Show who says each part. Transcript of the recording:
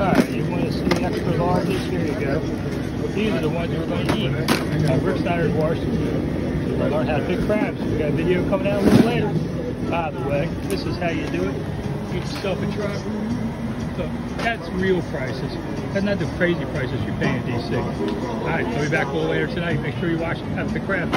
Speaker 1: Alright, you want to see the extra larges? Here you go. These are the ones we're going to eat. Uh, Rick Snider's Washington. We're to learn how to pick crabs. We got a video coming out a little later. By the way, this is how you do it. Get yourself a truck. So that's real prices. That's not the crazy prices you're paying in DC. Alright, I'll be back a little later tonight. Make sure you watch how to pick crabs.